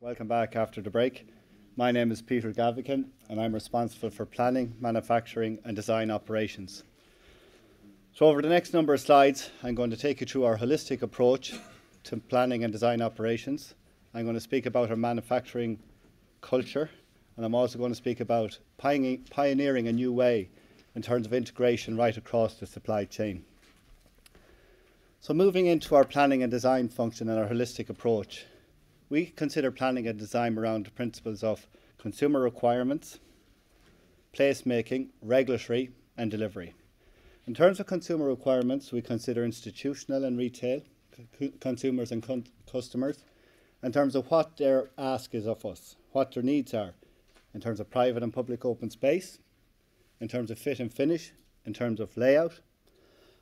Welcome back after the break. My name is Peter Gavican and I'm responsible for planning, manufacturing and design operations. So over the next number of slides, I'm going to take you through our holistic approach to planning and design operations. I'm going to speak about our manufacturing culture and I'm also going to speak about pioneering a new way in terms of integration right across the supply chain. So moving into our planning and design function and our holistic approach, we consider planning and design around the principles of consumer requirements, placemaking, regulatory and delivery. In terms of consumer requirements, we consider institutional and retail consumers and customers in terms of what their ask is of us, what their needs are in terms of private and public open space, in terms of fit and finish, in terms of layout.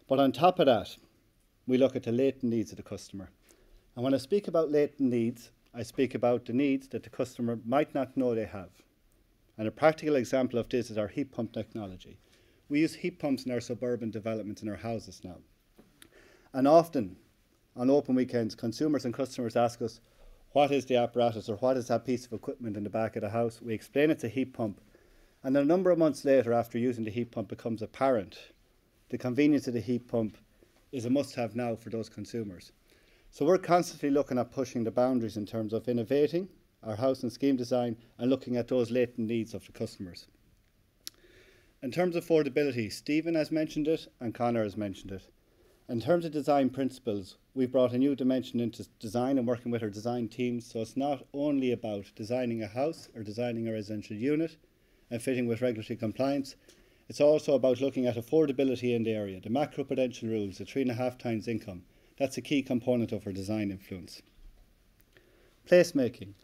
But on top of that, we look at the latent needs of the customer. And when I speak about latent needs, I speak about the needs that the customer might not know they have. And a practical example of this is our heat pump technology. We use heat pumps in our suburban developments in our houses now. And often, on open weekends, consumers and customers ask us, what is the apparatus or what is that piece of equipment in the back of the house? We explain it's a heat pump. And then a number of months later, after using the heat pump, becomes apparent the convenience of the heat pump is a must have now for those consumers. So we're constantly looking at pushing the boundaries in terms of innovating our house and scheme design and looking at those latent needs of the customers. In terms of affordability, Stephen has mentioned it and Connor has mentioned it. In terms of design principles, we've brought a new dimension into design and working with our design teams. So it's not only about designing a house or designing a residential unit and fitting with regulatory compliance. It's also about looking at affordability in the area, the macroprudential rules, the three and a half times income. That's a key component of our design influence. Placemaking.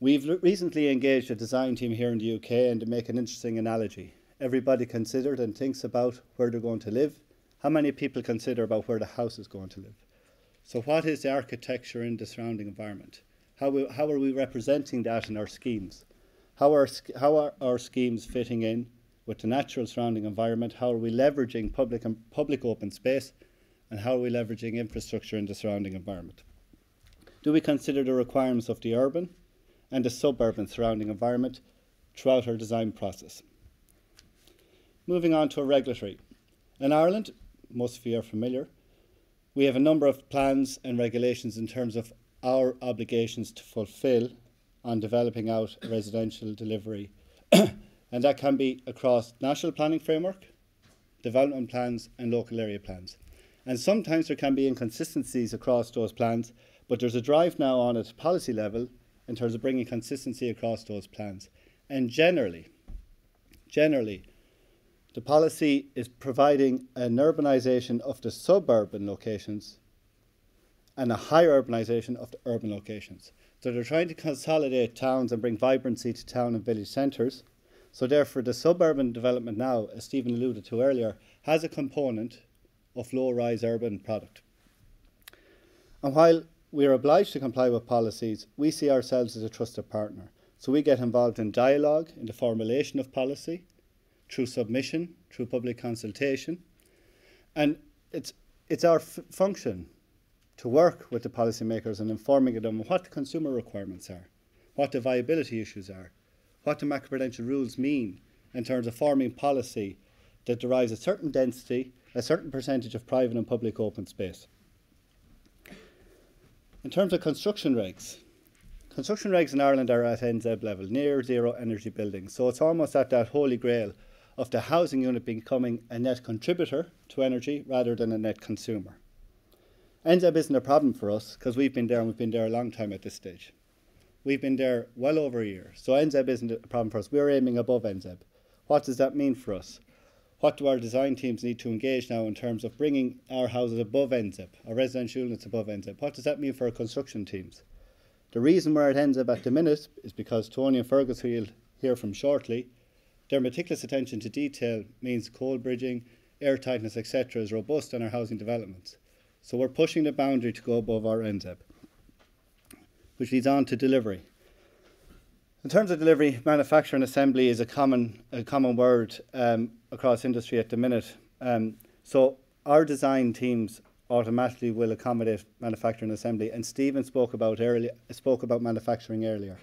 We've recently engaged a design team here in the UK and to make an interesting analogy. Everybody considered and thinks about where they're going to live how many people consider about where the house is going to live? So, what is the architecture in the surrounding environment? How, we, how are we representing that in our schemes? How are, how are our schemes fitting in with the natural surrounding environment? How are we leveraging public, and public open space? And how are we leveraging infrastructure in the surrounding environment? Do we consider the requirements of the urban and the suburban surrounding environment throughout our design process? Moving on to a regulatory. In Ireland, most of you are familiar. We have a number of plans and regulations in terms of our obligations to fulfill on developing out residential delivery. and that can be across national planning framework, development plans, and local area plans. And sometimes there can be inconsistencies across those plans, but there's a drive now on at policy level in terms of bringing consistency across those plans. And generally, generally, the policy is providing an urbanisation of the suburban locations and a higher urbanisation of the urban locations. So they're trying to consolidate towns and bring vibrancy to town and village centres. So therefore, the suburban development now, as Stephen alluded to earlier, has a component of low-rise urban product. And while we are obliged to comply with policies, we see ourselves as a trusted partner. So we get involved in dialogue, in the formulation of policy, through submission, through public consultation. And it's, it's our function to work with the policymakers and informing them what the consumer requirements are, what the viability issues are, what the macroprudential rules mean in terms of forming policy that derives a certain density, a certain percentage of private and public open space. In terms of construction regs, construction regs in Ireland are at NZEB level, near zero energy buildings. So it's almost at that holy grail of the housing unit becoming a net contributor to energy rather than a net consumer. NZEB isn't a problem for us because we've been there and we've been there a long time at this stage. We've been there well over a year. So NZEB isn't a problem for us. We're aiming above NZEB. What does that mean for us? What do our design teams need to engage now in terms of bringing our houses above NZEB, our residential units above NZEB? What does that mean for our construction teams? The reason we're at NZEB at the minute is because Tony and Fergus, who you'll hear from shortly, their meticulous attention to detail means cold bridging, air tightness, etc., is robust in our housing developments. So we're pushing the boundary to go above our NZEB, which leads on to delivery. In terms of delivery, manufacture and assembly is a common, a common word um, across industry at the minute. Um, so our design teams automatically will accommodate manufacturing assembly. And Stephen spoke about earlier spoke about manufacturing earlier.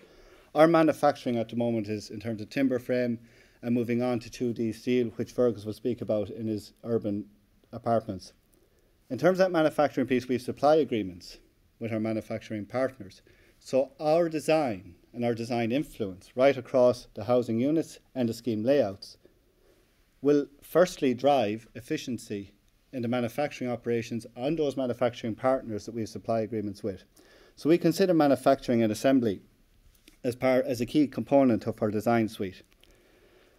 Our manufacturing at the moment is in terms of timber frame and moving on to 2D steel, which Fergus will speak about in his urban apartments. In terms of that manufacturing piece, we have supply agreements with our manufacturing partners. So our design and our design influence right across the housing units and the scheme layouts will firstly drive efficiency in the manufacturing operations and those manufacturing partners that we have supply agreements with. So we consider manufacturing and assembly as as a key component of our design suite.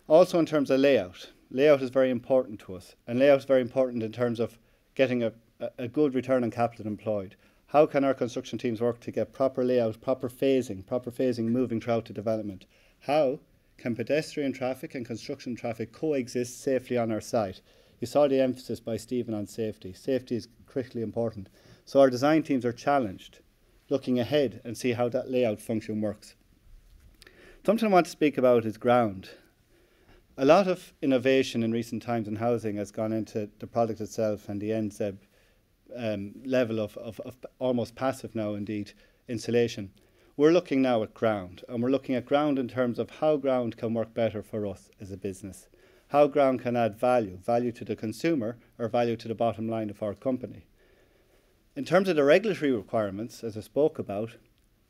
Also in terms of layout, layout is very important to us, and layout is very important in terms of getting a, a good return on capital employed. How can our construction teams work to get proper layout, proper phasing, proper phasing moving throughout the development? How can pedestrian traffic and construction traffic coexist safely on our site? You saw the emphasis by Stephen on safety. Safety is critically important. So our design teams are challenged looking ahead and see how that layout function works. Something I want to speak about is ground. A lot of innovation in recent times in housing has gone into the product itself and the NZEB um, level of, of, of almost passive now, indeed, insulation. We're looking now at ground, and we're looking at ground in terms of how ground can work better for us as a business how ground can add value, value to the consumer or value to the bottom line of our company. In terms of the regulatory requirements, as I spoke about,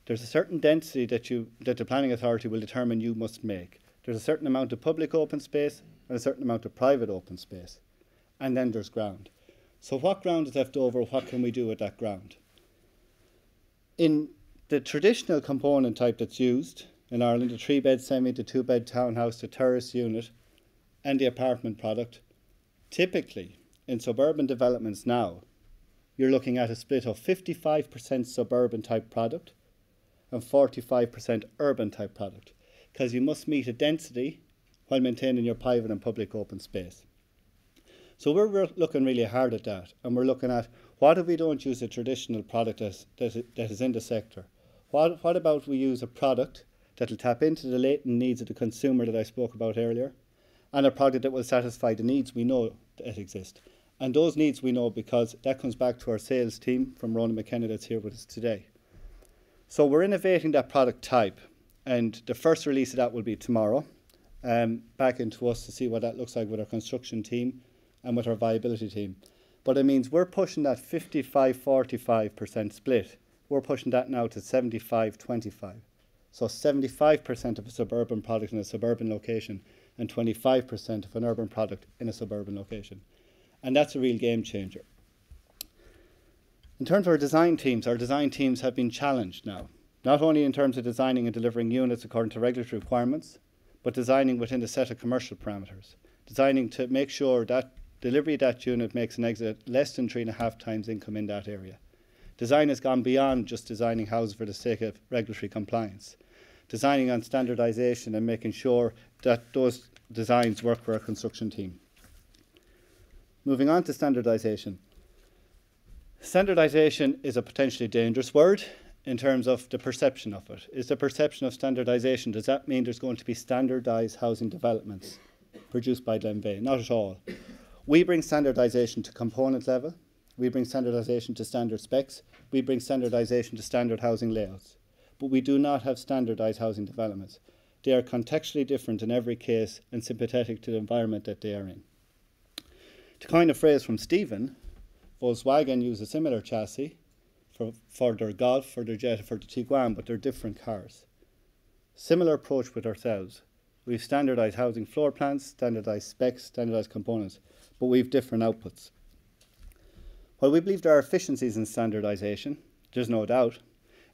there's a certain density that you that the planning authority will determine you must make. There's a certain amount of public open space and a certain amount of private open space. And then there's ground. So what ground is left over? What can we do with that ground? In the traditional component type that's used in Ireland, the three bed semi, the two bed townhouse, the terrace unit, and the apartment product. Typically, in suburban developments now, you're looking at a split of 55% suburban type product and 45% urban type product because you must meet a density while maintaining your private and public open space. So we're re- looking really hard at that and we're looking at what if we don't use a traditional product that, that, is in the sector? What, what about we use a product that will tap into the latent needs of the consumer that I spoke about earlier? and a product that will satisfy the needs we know that exist. And those needs we know because that comes back to our sales team from Ronan McKenna that's here with us today. So we're innovating that product type, and the first release of that will be tomorrow. Um, back into us to see what that looks like with our construction team and with our viability team. But it means we're pushing that 55 45% split. We're pushing that now to 75 25. So 75% of a suburban product in a suburban location and 25% of an urban product in a suburban location. And that's a real game changer. In terms of our design teams, our design teams have been challenged now, not only in terms of designing and delivering units according to regulatory requirements, but designing within the set of commercial parameters, designing to make sure that delivery of that unit makes an exit less than three and a half times income in that area. Design has gone beyond just designing houses for the sake of regulatory compliance designing on standardisation and making sure that those designs work for our construction team. Moving on to standardisation. Standardisation is a potentially dangerous word in terms of the perception of it. Is the perception of standardisation, does that mean there's going to be standardised housing developments produced by Glenveagh? Not at all. We bring standardisation to component level, we bring standardisation to standard specs, we bring standardisation to standard housing layouts but we do not have standardised housing developments. They are contextually different in every case and sympathetic to the environment that they are in. To coin a phrase from Stephen, Volkswagen use a similar chassis for, for their Golf, for their Jetta, for the Tiguan, but they're different cars. Similar approach with ourselves. We've standardised housing floor plans, standardised specs, standardised components, but we've different outputs. While we believe there are efficiencies in standardisation, there's no doubt,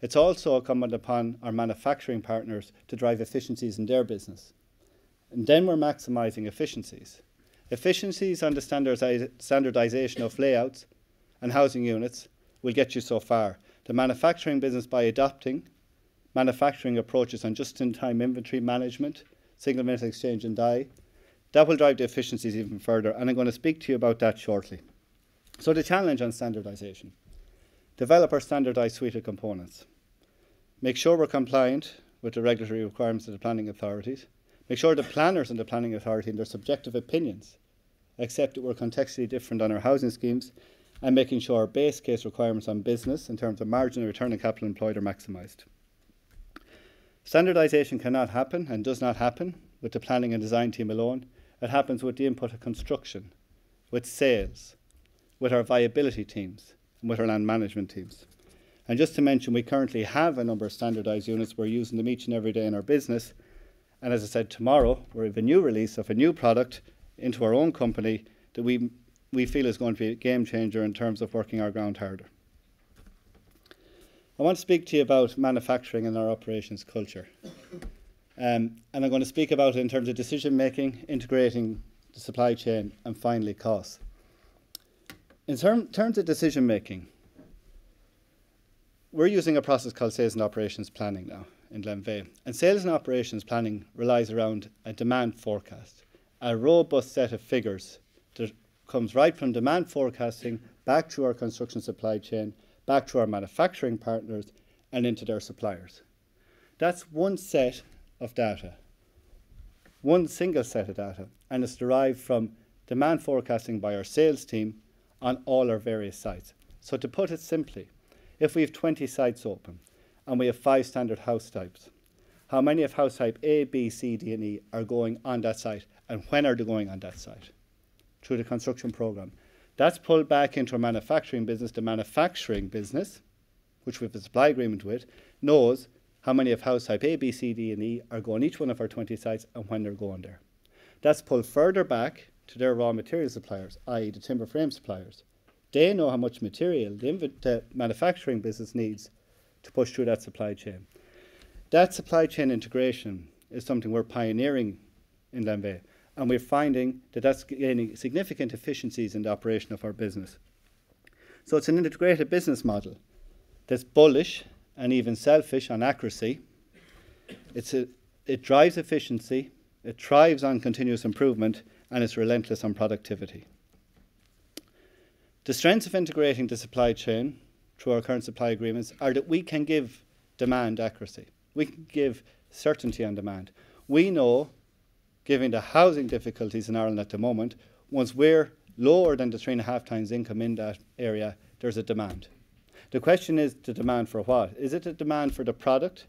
it's also incumbent upon our manufacturing partners to drive efficiencies in their business. And then we're maximising efficiencies. Efficiencies on the standardisation of layouts and housing units will get you so far. The manufacturing business, by adopting manufacturing approaches on just in time inventory management, single metal exchange, and die, that will drive the efficiencies even further. And I'm going to speak to you about that shortly. So, the challenge on standardisation develop our standardised suite of components. Make sure we're compliant with the regulatory requirements of the planning authorities. Make sure the planners in the planning authority and their subjective opinions accept that we're contextually different on our housing schemes and making sure our base case requirements on business in terms of margin and return on capital employed are maximised. Standardisation cannot happen and does not happen with the planning and design team alone. It happens with the input of construction, with sales, with our viability teams, and with our land management teams. And just to mention, we currently have a number of standardised units. We're using them each and every day in our business. And as I said, tomorrow we have a new release of a new product into our own company that we, we feel is going to be a game changer in terms of working our ground harder. I want to speak to you about manufacturing and our operations culture. Um, and I'm going to speak about it in terms of decision making, integrating the supply chain, and finally costs. In term, terms of decision making, we're using a process called sales and operations planning now in Glenveagh. And sales and operations planning relies around a demand forecast, a robust set of figures that comes right from demand forecasting back to our construction supply chain, back to our manufacturing partners, and into their suppliers. That's one set of data, one single set of data, and it's derived from demand forecasting by our sales team on all our various sites. So, to put it simply, if we have 20 sites open and we have five standard house types, how many of house type A, B, C, D, and E are going on that site and when are they going on that site? Through the construction program. That's pulled back into our manufacturing business. The manufacturing business, which we have a supply agreement with, knows how many of house type A, B, C, D, and E are going each one of our 20 sites and when they're going there. That's pulled further back to their raw material suppliers, i.e., the timber frame suppliers. They know how much material the, the manufacturing business needs to push through that supply chain. That supply chain integration is something we're pioneering in Glenveagh, and we're finding that that's gaining significant efficiencies in the operation of our business. So it's an integrated business model that's bullish and even selfish on accuracy. It's a, it drives efficiency, it thrives on continuous improvement, and it's relentless on productivity. The strengths of integrating the supply chain through our current supply agreements are that we can give demand accuracy. We can give certainty on demand. We know, given the housing difficulties in Ireland at the moment, once we're lower than the three and a half times income in that area, there's a demand. The question is the demand for what? Is it a demand for the product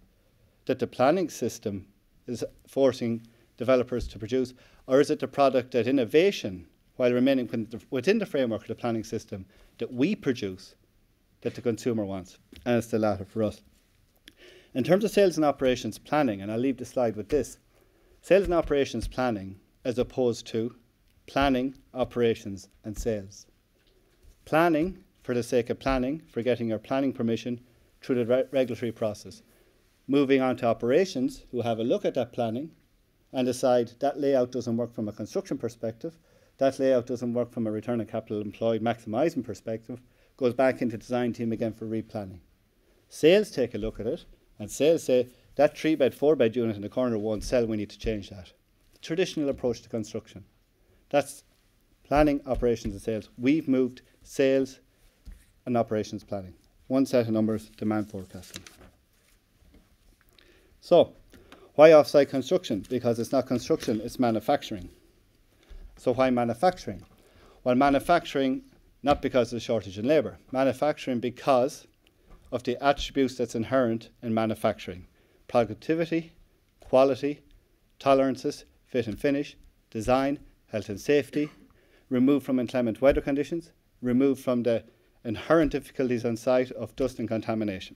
that the planning system is forcing developers to produce, or is it the product that innovation, while remaining within the framework of the planning system, that we produce that the consumer wants? And it's the latter for us. In terms of sales and operations planning, and I'll leave the slide with this sales and operations planning as opposed to planning, operations, and sales. Planning, for the sake of planning, for getting your planning permission through the re regulatory process. Moving on to operations, who have a look at that planning and decide that layout doesn't work from a construction perspective, that layout doesn't work from a return on capital employed maximising perspective, goes back into design team again for replanning. Sales take a look at it and sales say that three bed, four bed unit in the corner won't sell, we need to change that. Traditional approach to construction. That's planning, operations, and sales. We've moved sales and operations planning. One set of numbers, demand forecasting. So, why offsite construction? Because it's not construction, it's manufacturing. So why manufacturing? Well, manufacturing, not because of the shortage in labour, manufacturing because of the attributes that's inherent in manufacturing productivity, quality, tolerances, fit and finish, design, health and safety, removed from inclement weather conditions, removed from the inherent difficulties on site of dust and contamination.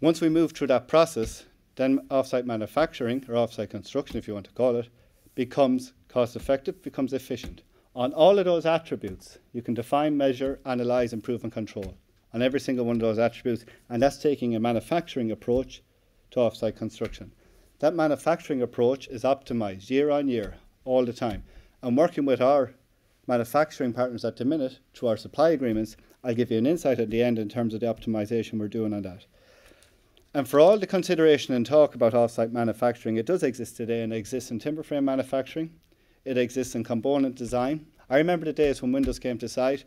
Once we move through that process, then offsite manufacturing, or offsite construction if you want to call it, becomes cost effective, becomes efficient. On all of those attributes, you can define, measure, analyze, improve, and control on every single one of those attributes, and that's taking a manufacturing approach to offsite construction. That manufacturing approach is optimized year on year, all the time. And working with our manufacturing partners at the minute through our supply agreements, I'll give you an insight at the end in terms of the optimization we're doing on that. And for all the consideration and talk about offsite manufacturing, it does exist today and it exists in timber frame manufacturing. It exists in component design. I remember the days when windows came to site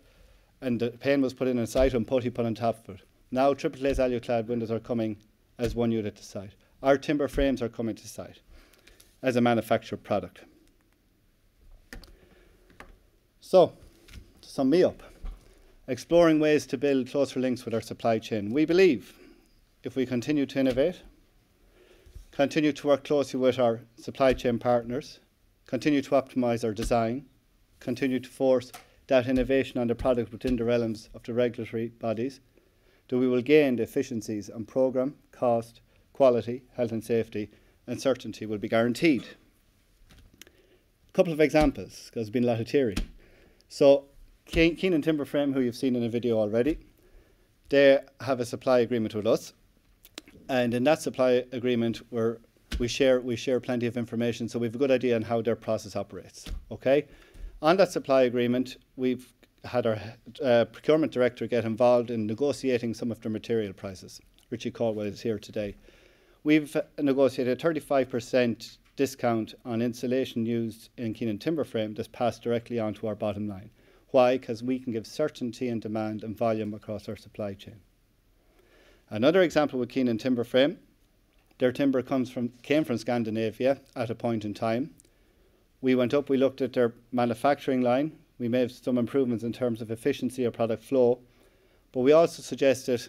and the pane was put in on site and putty put on top of it. Now triple glazed aluclad windows are coming as one unit to site. Our timber frames are coming to site as a manufactured product. So, to sum me up, exploring ways to build closer links with our supply chain. We believe if we continue to innovate, continue to work closely with our supply chain partners, continue to optimise our design, continue to force that innovation on the product within the realms of the regulatory bodies, that we will gain the efficiencies on programme, cost, quality, health and safety, and certainty will be guaranteed. A couple of examples, because there's been a lot of theory. So, Keenan Timber Frame, who you've seen in a video already, they have a supply agreement with us, and in that supply agreement, we we share we share plenty of information, so we have a good idea on how their process operates. Okay, on that supply agreement, we've had our uh, procurement director get involved in negotiating some of the material prices. Richie Caldwell is here today. We've negotiated a 35% discount on insulation used in Keenan timber frame that's passed directly onto our bottom line. Why? Because we can give certainty in demand and volume across our supply chain. Another example with Keenan timber frame, their timber comes from, came from Scandinavia at a point in time. We went up, we looked at their manufacturing line, we made some improvements in terms of efficiency of product flow, but we also suggested,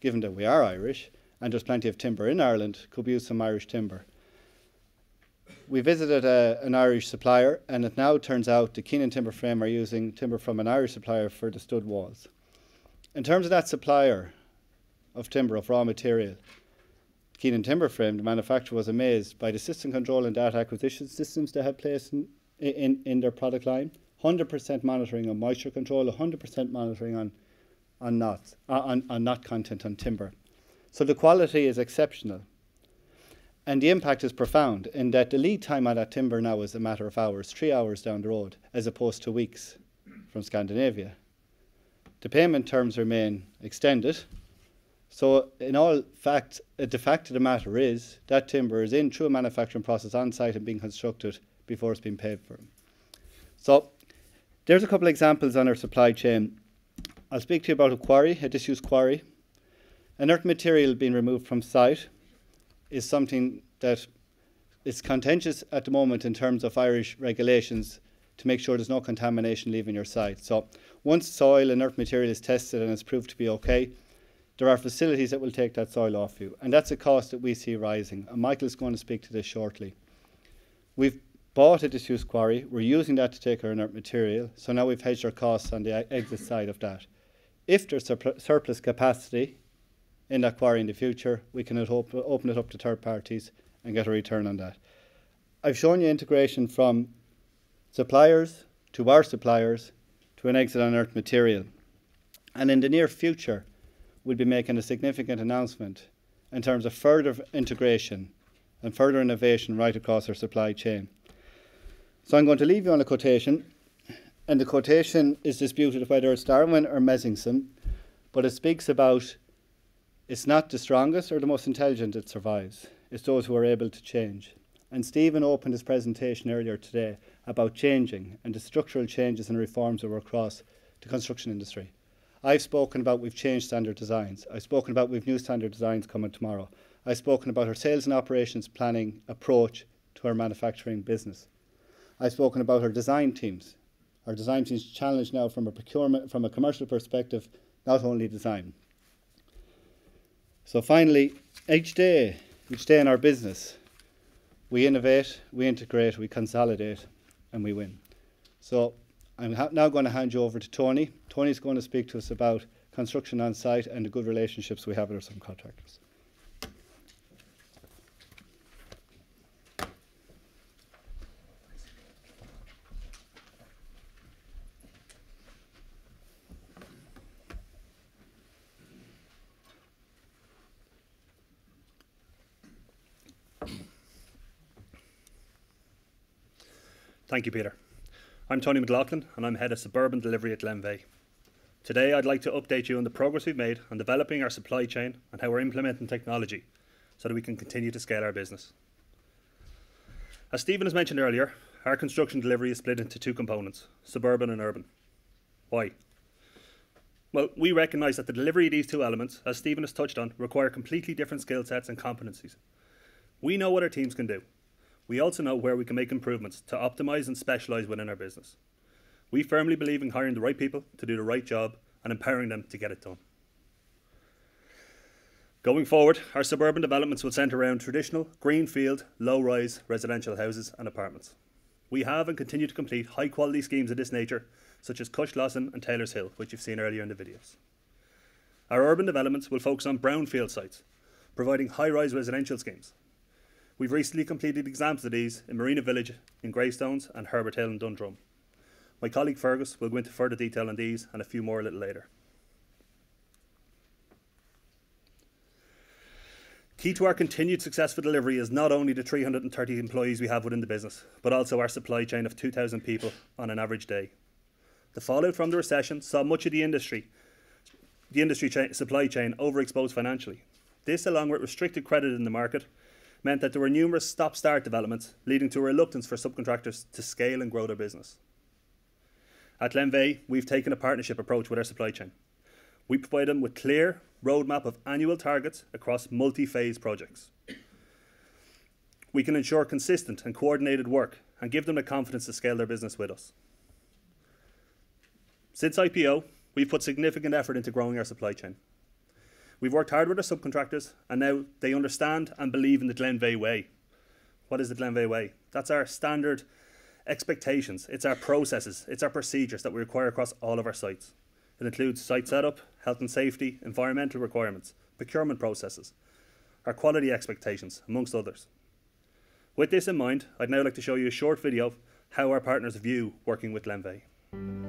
given that we are Irish and there's plenty of timber in Ireland, could we use some Irish timber? We visited a, an Irish supplier, and it now turns out the Keenan Timber Frame are using timber from an Irish supplier for the stud walls. In terms of that supplier of timber, of raw material, Keenan Timber Frame, the manufacturer, was amazed by the system control and data acquisition systems they had placed in, in, in their product line 100% monitoring on moisture control, 100% monitoring on, on, knots, uh, on, on knot content on timber. So the quality is exceptional. And the impact is profound in that the lead time on that timber now is a matter of hours, three hours down the road, as opposed to weeks from Scandinavia. The payment terms remain extended. So, in all fact, the fact of the matter is that timber is in through a manufacturing process on site and being constructed before it's been paid for. So, there's a couple of examples on our supply chain. I'll speak to you about a quarry, a disused quarry. Inert material being removed from site is something that is contentious at the moment in terms of Irish regulations to make sure there's no contamination leaving your site. So once soil and earth material is tested and it's proved to be okay, there are facilities that will take that soil off you. And that's a cost that we see rising. And Michael's going to speak to this shortly. We've bought a disused quarry, we're using that to take our inert material, so now we've hedged our costs on the exit side of that. If there's surplus capacity in that quarry in the future, we can op open it up to third parties and get a return on that. I've shown you integration from suppliers to our suppliers to an exit on inert material. And in the near future, we'll be making a significant announcement in terms of further integration and further innovation right across our supply chain. So I'm going to leave you on a quotation, and the quotation is disputed whether it's Darwin or Megginson, but it speaks about it's not the strongest or the most intelligent that survives, it's those who are able to change. And Stephen opened his presentation earlier today about changing and the structural changes and reforms that were across the construction industry. I've spoken about we've changed standard designs. I've spoken about we've new standard designs coming tomorrow. I've spoken about our sales and operations planning approach to our manufacturing business. I've spoken about our design teams. Our design teams challenge now from a procurement, from a commercial perspective, not only design. So finally, each day, each day in our business, we innovate, we integrate, we consolidate, and we win. So I'm now going to hand you over to Tony. Tony's going to speak to us about construction on site and the good relationships we have with our subcontractors. Thank you, Peter. I'm Tony McLaughlin, and I'm head of suburban delivery at Glenveagh. Today, I'd like to update you on the progress we've made on developing our supply chain and how we're implementing technology so that we can continue to scale our business. As Stephen has mentioned earlier, our construction delivery is split into two components suburban and urban. Why? Well, we recognise that the delivery of these two elements, as Stephen has touched on, require completely different skill sets and competencies. We know what our teams can do, we also know where we can make improvements to optimise and specialise within our business. We firmly believe in hiring the right people to do the right job and empowering them to get it done. Going forward, our suburban developments will centre around traditional, greenfield, low rise residential houses and apartments. We have and continue to complete high quality schemes of this nature, such as Cush Lawson and Taylor's Hill, which you've seen earlier in the videos. Our urban developments will focus on brownfield sites, providing high rise residential schemes. We've recently completed examples of these in Marina Village in Greystones and Herbert Hill in Dundrum. My colleague Fergus will go into further detail on these and a few more a little later. Key to our continued successful delivery is not only the 330 employees we have within the business, but also our supply chain of 2,000 people on an average day. The fallout from the recession saw much of the industry, the industry cha- supply chain overexposed financially. This, along with restricted credit in the market, meant that there were numerous stop-start developments, leading to a reluctance for subcontractors to scale and grow their business. At Glenveagh, we've taken a partnership approach with our supply chain. We provide them with clear, roadmap of annual targets across multi-phase projects. We can ensure consistent and coordinated work and give them the confidence to scale their business with us. Since IPO, we've put significant effort into growing our supply chain. We've worked hard with our subcontractors and now they understand and believe in the Glenveagh way. What is the Glenveagh way? That's our standard expectations, it's our processes, it's our procedures that we require across all of our sites. It includes site setup, health and safety, environmental requirements, procurement processes, our quality expectations, amongst others. With this in mind, I'd now like to show you a short video of how our partners view working with Glenveagh.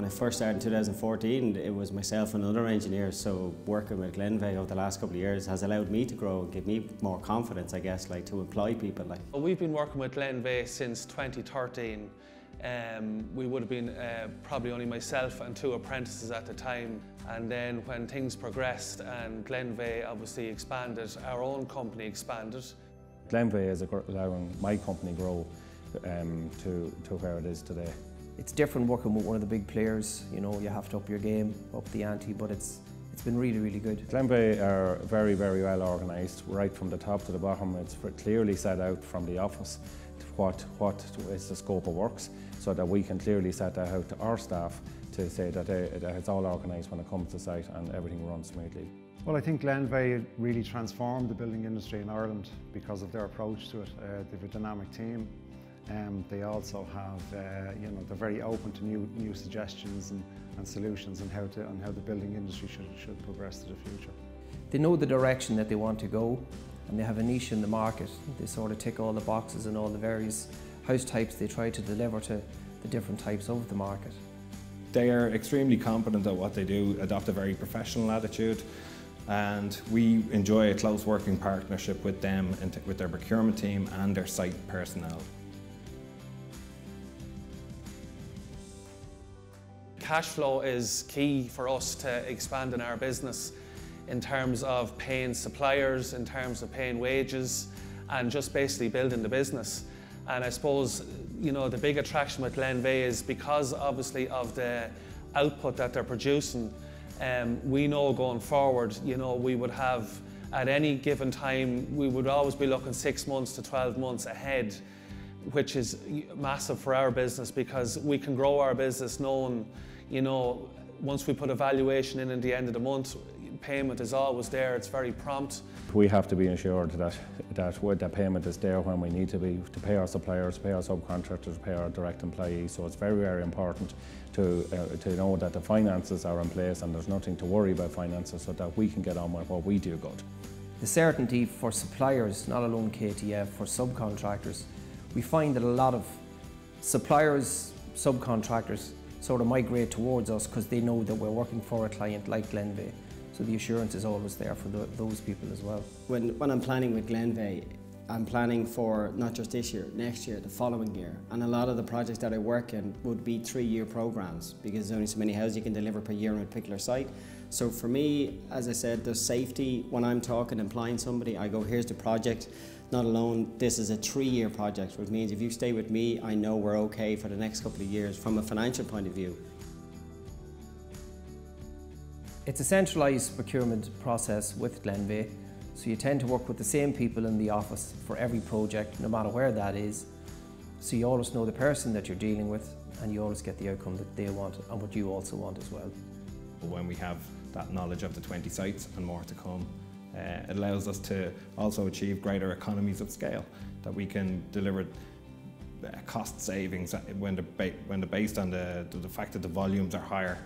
When I first started in 2014, it was myself and other engineers, so working with Glenveagh over the last couple of years has allowed me to grow and give me more confidence, I guess, like to employ people. Like. We've been working with Glenveagh since 2013. Um, we would have been uh, probably only myself and two apprentices at the time. And then when things progressed and Glenveagh obviously expanded, our own company expanded. Glenveagh is allowing my company grow um, to, to where it is today it's different working with one of the big players. You know, you have to up your game, up the ante, but it's it's been really, really good. Glenveagh are very, very well organised, right from the top to the bottom. It's clearly set out from the office what what is the scope of works, so that we can clearly set that out to our staff to say that, they, that it's all organised when it comes to site and everything runs smoothly. Well, I think Glenveagh really transformed the building industry in Ireland because of their approach to it. Uh, they have a dynamic team, um, they also have, uh, you know, they're very open to new, new suggestions and, and solutions on how, to, on how the building industry should, should progress to the future. They know the direction that they want to go and they have a niche in the market. They sort of tick all the boxes and all the various house types they try to deliver to the different types of the market. They are extremely competent at what they do, adopt a very professional attitude, and we enjoy a close working partnership with them and with their procurement team and their site personnel. Cash flow is key for us to expand in our business in terms of paying suppliers, in terms of paying wages, and just basically building the business. And I suppose, you know, the big attraction with Glenveagh is because obviously of the output that they're producing, um, we know going forward, you know, we would have at any given time, we would always be looking six months to 12 months ahead, which is massive for our business because we can grow our business knowing you know, once we put a valuation in at the end of the month, payment is always there, it's very prompt. We have to be assured that, that the payment is there when we need to be, to pay our suppliers, pay our subcontractors, pay our direct employees. So it's very, very important to, uh, to know that the finances are in place and there's nothing to worry about finances so that we can get on with what we do good. The certainty for suppliers, not alone KTF, for subcontractors, we find that a lot of suppliers, subcontractors sort of migrate towards us because they know that we're working for a client like Glenveagh. So the assurance is always there for the, those people as well. When, when I'm planning with Glenveagh, I'm planning for not just this year, next year, the following year. And a lot of the projects that I work in would be three year programs because there's only so many houses you can deliver per year on a particular site. So for me, as I said, there's safety. When I'm talking, employing somebody, I go, here's the project. Not alone, this is a three year project, which means if you stay with me, I know we're okay for the next couple of years from a financial point of view. It's a centralised procurement process with Glenveagh. So you tend to work with the same people in the office for every project, no matter where that is. So you always know the person that you're dealing with and you always get the outcome that they want and what you also want as well. When we have that knowledge of the 20 sites and more to come, uh, it allows us to also achieve greater economies of scale, that we can deliver uh, cost savings when they're, when they're based on the, the fact that the volumes are higher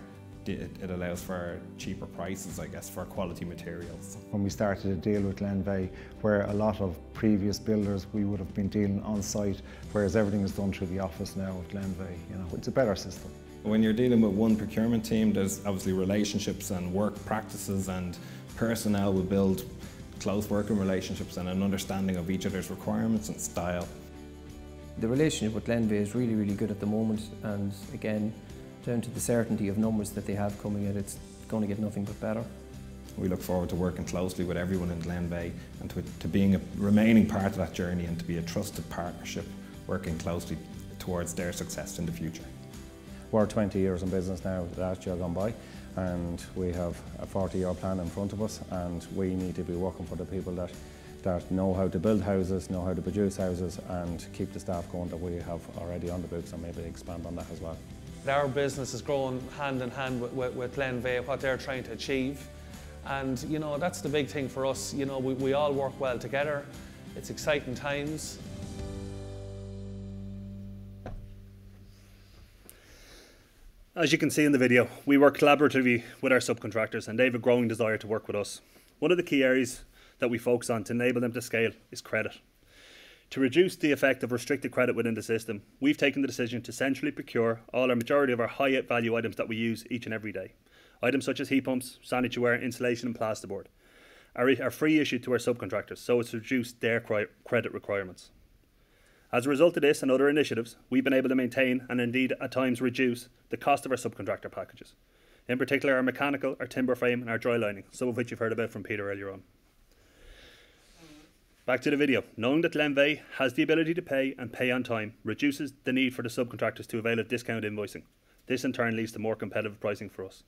it, it, allows for cheaper prices, I guess, for quality materials. When we started to deal with Glenveagh, where a lot of previous builders, we would have been dealing on site, whereas everything is done through the office now at Glenveagh. You know, it's a better system. When you're dealing with one procurement team, there's obviously relationships and work practices and personnel will build close working relationships and an understanding of each other's requirements and style. The relationship with Glenveagh is really, really good at the moment and again, down to the certainty of numbers that they have coming in, it's going to get nothing but better. We look forward to working closely with everyone in Glenveagh and to, to being a remaining part of that journey and to be a trusted partnership working closely towards their success in the future. We're 20 years in business now, last year gone by, and we have a 40 year plan in front of us and we need to be working for the people that that know how to build houses, know how to produce houses and keep the staff going that we have already on the books and maybe expand on that as well. Our business is growing hand in hand with, with, with Glenveagh, what they're trying to achieve. And, you know, that's the big thing for us. You know, we, we all work well together. It's exciting times. As you can see in the video, we work collaboratively with our subcontractors and they have a growing desire to work with us. One of the key areas that we focus on to enable them to scale is credit. To reduce the effect of restricted credit within the system, we've taken the decision to centrally procure all or majority of our high value items that we use each and every day. Items such as heat pumps, sanitary ware, insulation and plasterboard are, are free issued to our subcontractors so as to reduce their credit requirements. As a result of this and other initiatives, we've been able to maintain and indeed at times reduce the cost of our subcontractor packages. In particular, our mechanical, our timber frame and our dry lining, some of which you've heard about from Peter earlier on. Back to the video. Knowing that Glenveagh has the ability to pay and pay on time reduces the need for the subcontractors to avail of discount invoicing. This in turn leads to more competitive pricing for us.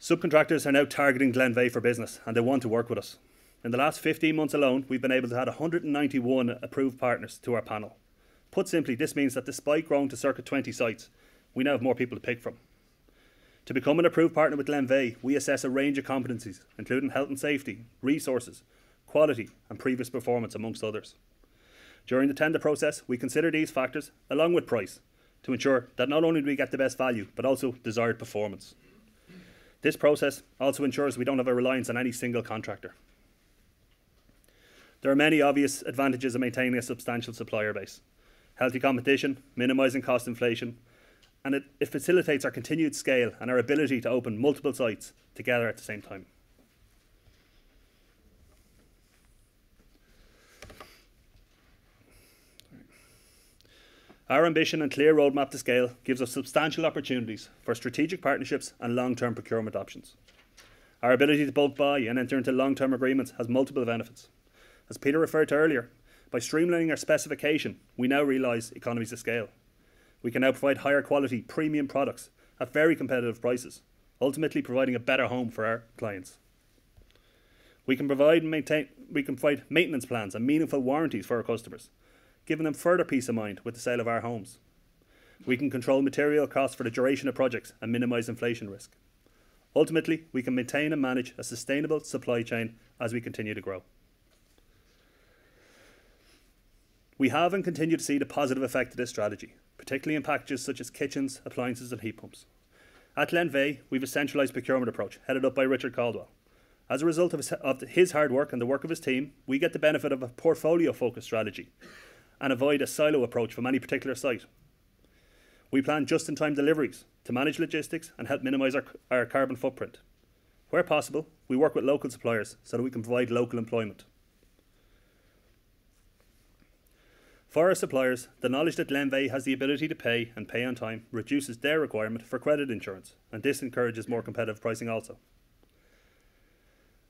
Subcontractors are now targeting Glenveagh for business and they want to work with us. In the last 15 months alone, we've been able to add 191 approved partners to our panel. Put simply, this means that despite growing to circa 20 sites, we now have more people to pick from. To become an approved partner with Glenveagh, we assess a range of competencies, including health and safety, resources, quality, and previous performance, amongst others. During the tender process, we consider these factors, along with price, to ensure that not only do we get the best value, but also desired performance. This process also ensures we don't have a reliance on any single contractor. There are many obvious advantages of maintaining a substantial supplier base. Healthy competition, minimising cost inflation, and it, it facilitates our continued scale and our ability to open multiple sites together at the same time. Our ambition and clear roadmap to scale gives us substantial opportunities for strategic partnerships and long-term procurement options. Our ability to both buy and enter into long-term agreements has multiple benefits. As Peter referred to earlier, by streamlining our specification, we now realise economies of scale. We can now provide higher quality premium products at very competitive prices, ultimately providing a better home for our clients. We can provide maintain we can provide maintenance plans and meaningful warranties for our customers, giving them further peace of mind with the sale of our homes. We can control material costs for the duration of projects and minimise inflation risk. Ultimately, we can maintain and manage a sustainable supply chain as we continue to grow. We have and continue to see the positive effect of this strategy, particularly in packages such as kitchens, appliances and heat pumps. At Glenveagh, we have a centralised procurement approach headed up by Richard Caldwell. As a result of his, of his hard work and the work of his team, we get the benefit of a portfolio focused strategy and avoid a silo approach from any particular site. We plan just in time deliveries to manage logistics and help minimise our, our carbon footprint. Where possible, we work with local suppliers so that we can provide local employment. For our suppliers, the knowledge that Glenveagh has the ability to pay and pay on time reduces their requirement for credit insurance, and this encourages more competitive pricing also.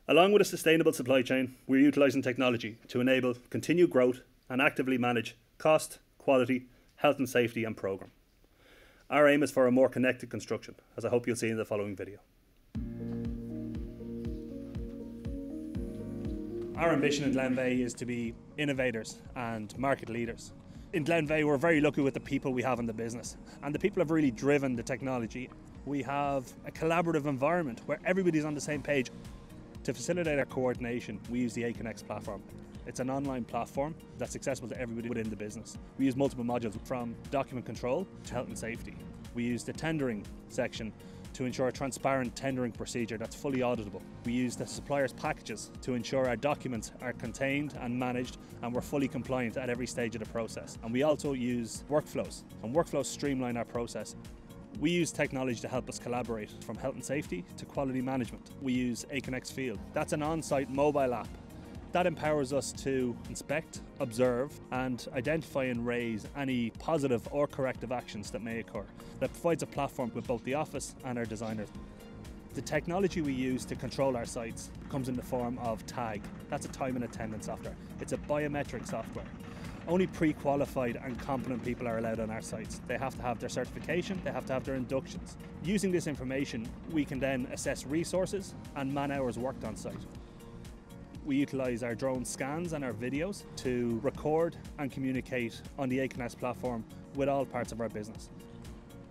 Along with a sustainable supply chain, we're utilising technology to enable continued growth and actively manage cost, quality, health and safety and programme. Our aim is for a more connected construction, as I hope you'll see in the following video. Our ambition in Glenveagh is to be innovators and market leaders. In Glenveagh, we're very lucky with the people we have in the business, and the people have really driven the technology. We have a collaborative environment where everybody's on the same page. To facilitate our coordination, we use the Aconex platform. It's an online platform that's accessible to everybody within the business. We use multiple modules from document control to health and safety. We use the tendering section to ensure a transparent tendering procedure that's fully auditable. We use the supplier's packages to ensure our documents are contained and managed and we're fully compliant at every stage of the process. And we also use workflows, and workflows streamline our process. We use technology to help us collaborate from health and safety to quality management. We use Aconex Field. That's an on site mobile app that empowers us to inspect, observe, and identify and raise any positive or corrective actions that may occur. That provides a platform with both the office and our designers. The technology we use to control our sites comes in the form of TAG. That's a time and attendance software. It's a biometric software. Only pre-qualified and competent people are allowed on our sites. They have to have their certification, they have to have their inductions. Using this information, we can then assess resources and man hours worked on site. We utilise our drone scans and our videos to record and communicate on the Aconex platform with all parts of our business.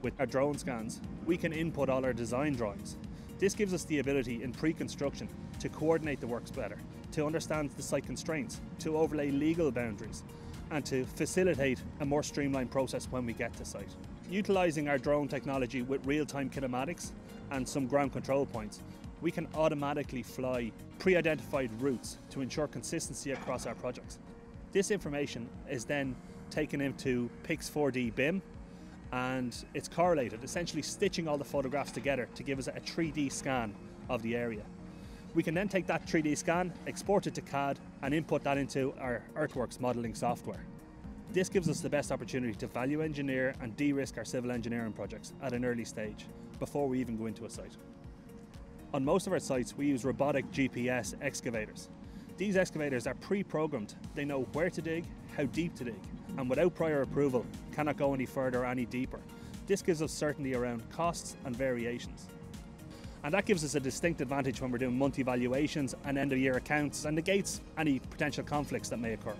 With our drone scans, we can input all our design drawings. This gives us the ability in pre-construction to coordinate the works better, to understand the site constraints, to overlay legal boundaries, and to facilitate a more streamlined process when we get to site. Utilising our drone technology with real-time kinematics and some ground control points, we can automatically fly pre-identified routes to ensure consistency across our projects. This information is then taken into Pix4D BIM and it's correlated, essentially stitching all the photographs together to give us a 3D scan of the area. We can then take that 3D scan, export it to CAD and input that into our Earthworks modelling software. This gives us the best opportunity to value engineer and de-risk our civil engineering projects at an early stage before we even go into a site. On most of our sites, we use robotic GPS excavators. These excavators are pre-programmed. They know where to dig, how deep to dig, and without prior approval, cannot go any further or any deeper. This gives us certainty around costs and variations. And that gives us a distinct advantage when we're doing monthly valuations and end of year accounts and negates any potential conflicts that may occur.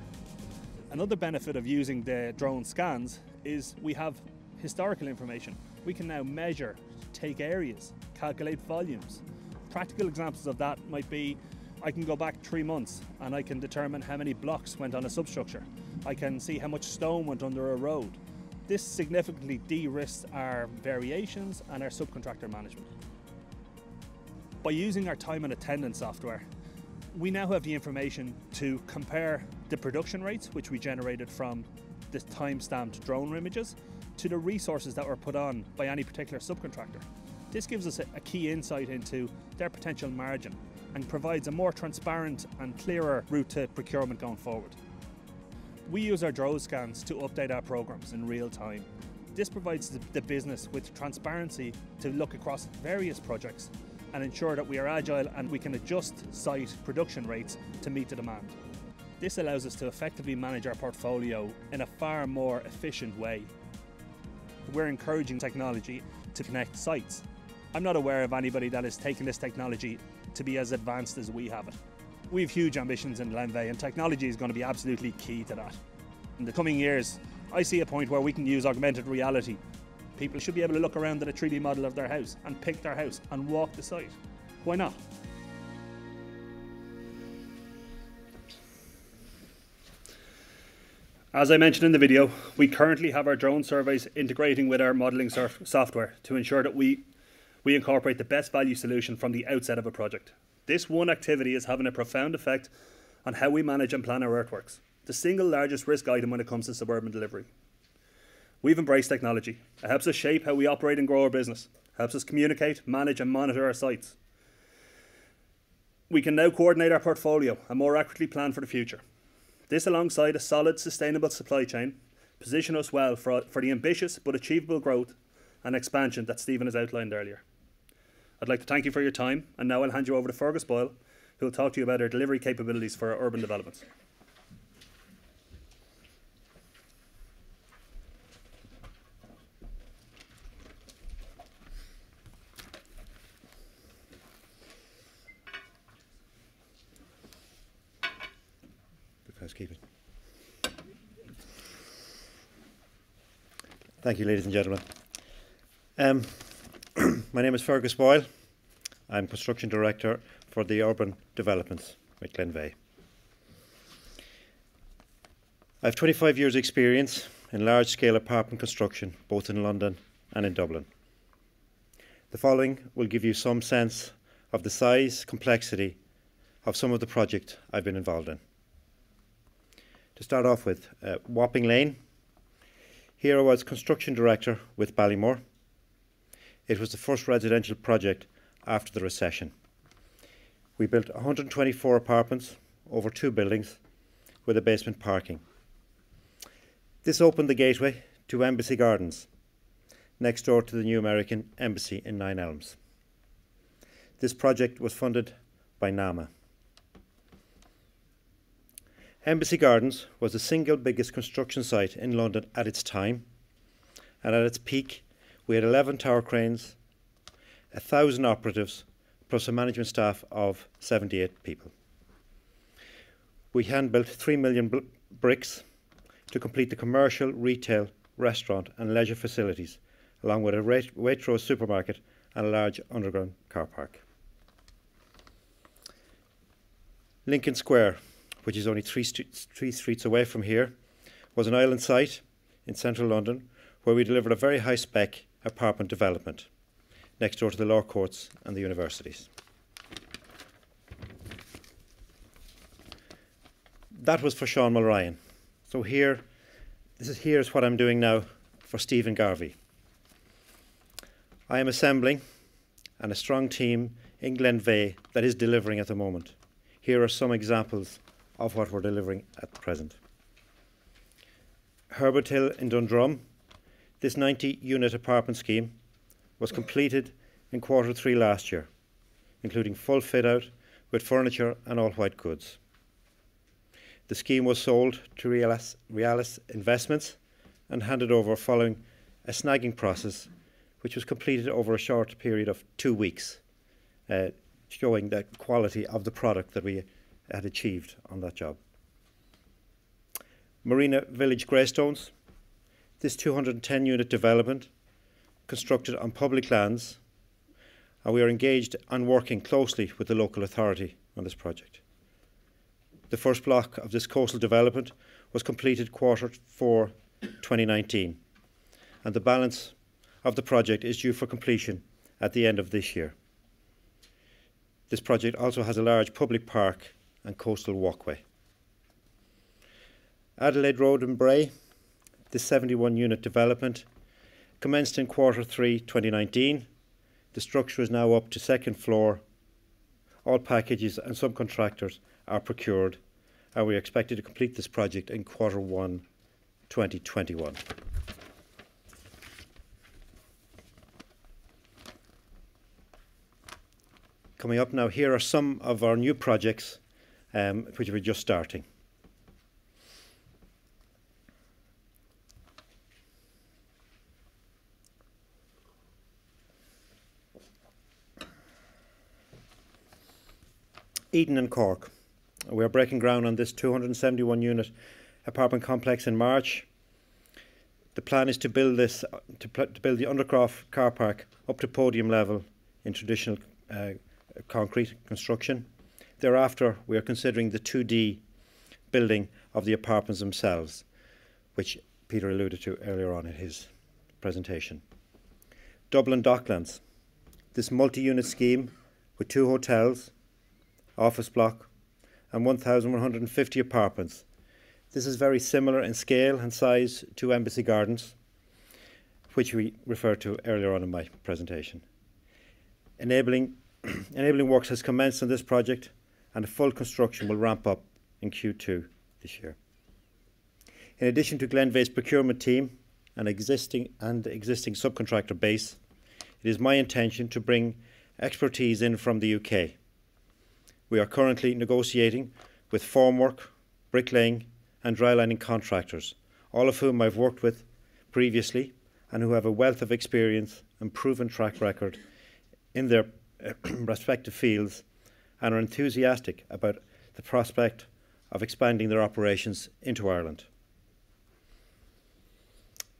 Another benefit of using the drone scans is we have historical information. We can now measure, take areas, calculate volumes, Practical examples of that might be I can go back three months and I can determine how many blocks went on a substructure. I can see how much stone went under a road. This significantly de-risks our variations and our subcontractor management. By using our time and attendance software, we now have the information to compare the production rates, which we generated from the time-stamped drone images, to the resources that were put on by any particular subcontractor. This gives us a, key insight into their potential margin and provides a more transparent and clearer route to procurement going forward. We use our drone scans to update our programs in real time. This provides the, the business with transparency to look across various projects and ensure that we are agile and we can adjust site production rates to meet the demand. This allows us to effectively manage our portfolio in a far more efficient way. We're encouraging technology to connect sites I'm not aware of anybody that is taking this technology to be as advanced as we have it. We have huge ambitions in Glenveagh and technology is going to be absolutely key to that. In the coming years, I see a point where we can use augmented reality. People should be able to look around at a 3D model of their house and pick their house and walk the site. Why not? As I mentioned in the video, we currently have our drone surveys integrating with our modelling software to ensure that we we incorporate the best value solution from the outset of a project. This one activity is having a profound effect on how we manage and plan our earthworks, the single largest risk item when it comes to suburban delivery. We've embraced technology. It helps us shape how we operate and grow our business, helps us communicate, manage, and monitor our sites. We can now coordinate our portfolio and more accurately plan for the future. This, alongside a solid, sustainable supply chain, position us well for, for the ambitious but achievable growth and expansion that Stephen has outlined earlier. I'd like to thank you for your time, and now I'll hand you over to Fergus Boyle, who will talk to you about our delivery capabilities for our urban developments. housekeeping. Thank you, ladies and gentlemen. Um, my name is Fergus Boyle. I'm Construction Director for the Urban Developments with Glenveagh. I have 25 years' experience in large scale apartment construction, both in London and in Dublin. The following will give you some sense of the size, complexity of some of the projects I've been involved in. To start off with, uh, Wapping Lane. Here I was construction director with Ballymore. It was the first residential project after the recession. We built 124 apartments over two buildings with a basement parking. This opened the gateway to Embassy Gardens, next door to the new American Embassy in Nine Elms. This project was funded by NAMA. Embassy Gardens was the single biggest construction site in London at its time, and at its peak, we had 11 tower cranes, 1,000 operatives, plus a management staff of 78 people. We hand built 3 million bl- bricks to complete the commercial, retail, restaurant, and leisure facilities, along with a Waitrose supermarket and a large underground car park. Lincoln Square, which is only three, st- three streets away from here, was an island site in central London where we delivered a very high spec apartment development next door to the law courts and the universities. That was for Sean Mulryan. So here, this is here's what I'm doing now for Stephen Garvey. I am assembling and a strong team in Glenveagh that is delivering at the moment. Here are some examples of what we're delivering at present. Herbert Hill in Dundrum, this 90 unit apartment scheme was completed in quarter three last year, including full fit out with furniture and all white goods. The scheme was sold to Realis, Realis Investments and handed over following a snagging process which was completed over a short period of two weeks, uh, showing the quality of the product that we had achieved on that job. Marina Village Greystones, this 210 unit development constructed on public lands, and we are engaged and working closely with the local authority on this project. The first block of this coastal development was completed quarter four 2019, and the balance of the project is due for completion at the end of this year. This project also has a large public park and coastal walkway. Adelaide Road in Bray, this 71 unit development, commenced in quarter three 2019. The structure is now up to second floor. All packages and subcontractors are procured, and we are expected to complete this project in quarter one 2021. Coming up now, here are some of our new projects um, which we're just starting. Eden and Cork. We are breaking ground on this 271 unit apartment complex in March. The plan is to build this to, to build the Undercroft car park up to podium level in traditional uh, concrete construction. Thereafter, we are considering the 2D building of the apartments themselves, which Peter alluded to earlier on in his presentation. Dublin Docklands. This multi unit scheme with two hotels, office block, and 1,150 apartments. This is very similar in scale and size to Embassy Gardens, which we referred to earlier on in my presentation. Enabling, enabling works has commenced on this project, and full construction will ramp up in Q2 this year. In addition to Glenveagh's procurement team and existing and existing subcontractor base, it is my intention to bring expertise in from the UK we are currently negotiating with formwork, bricklaying, and drylining contractors, all of whom I've worked with previously and who have a wealth of experience and proven track record in their respective fields and are enthusiastic about the prospect of expanding their operations into Ireland.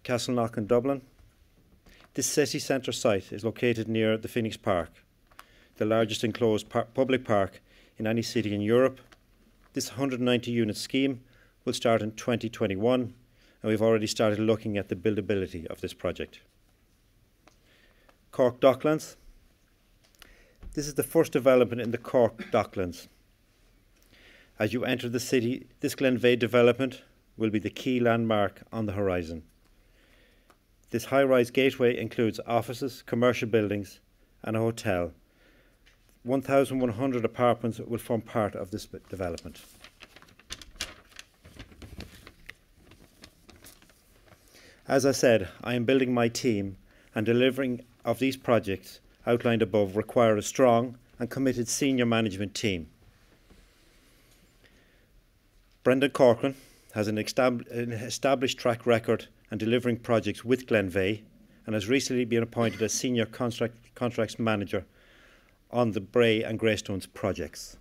Castleknock in Dublin. This city centre site is located near the Phoenix Park, the largest enclosed par public park in any city in Europe. This 190 unit scheme will start in 2021 and we've already started looking at the buildability of this project. Cork Docklands. This is the first development in the Cork Docklands. As you enter the city, this Glenveagh development will be the key landmark on the horizon. This high rise gateway includes offices, commercial buildings, and a hotel. 1,100 apartments will form part of this development. As I said, I am building my team, and delivering of these projects outlined above require a strong and committed senior management team. Brendan Corcoran has an, an established track record and delivering projects with Glenveagh and has recently been appointed as Senior Contract, Contracts Manager on the Bray and Greystones projects.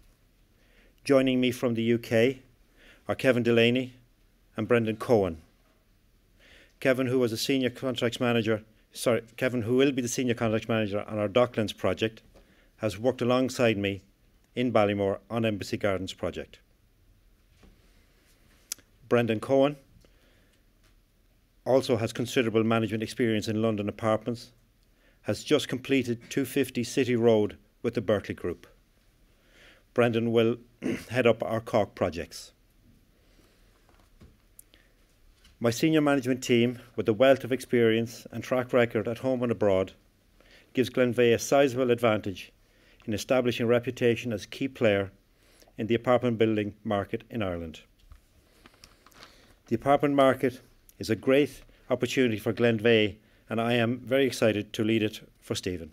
Joining me from the UK are Kevin Delaney and Brendan Cohen. Kevin, who was a Senior Contracts Manager, sorry, Kevin, who will be the Senior Contracts Manager on our Docklands project, has worked alongside me in Ballymore on Embassy Gardens project. Brendan Cohen also has considerable management experience in London apartments, has just completed 250 City Road with the Berkeley Group. Brendan will head up our Cork projects. My senior management team, with a wealth of experience and track record at home and abroad, gives Glenveagh a sizable advantage in establishing reputation as a key player in the apartment building market in Ireland. The apartment market is a great opportunity for Glenveagh, and I am very excited to lead it for Stephen.